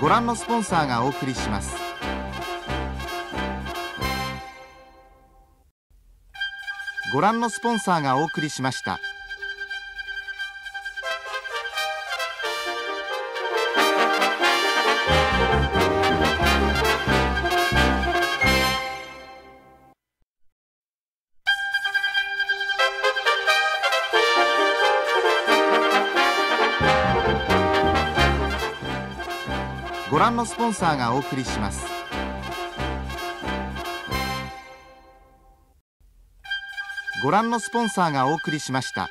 ご覧のスポンサーがお送りします。ご覧のスポンサーがお送りしました。ご覧のスポンサーがお送りしますご覧のスポンサーがお送りしました。